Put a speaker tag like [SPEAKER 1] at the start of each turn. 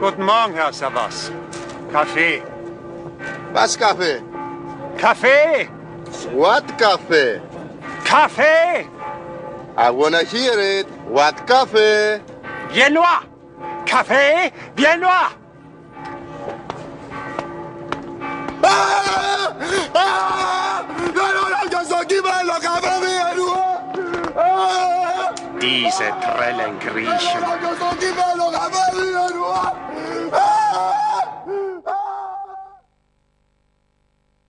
[SPEAKER 1] Guten Morgen, Herr Savas. Kaffee.
[SPEAKER 2] Was Kaffee?
[SPEAKER 1] Kaffee!
[SPEAKER 2] What Kaffee?
[SPEAKER 1] Kaffee!
[SPEAKER 2] I wanna hear it. What Kaffee?
[SPEAKER 1] Viennois! Kaffee! Viennois!
[SPEAKER 2] Ah! Ah!
[SPEAKER 1] Diese Trellen Griechen.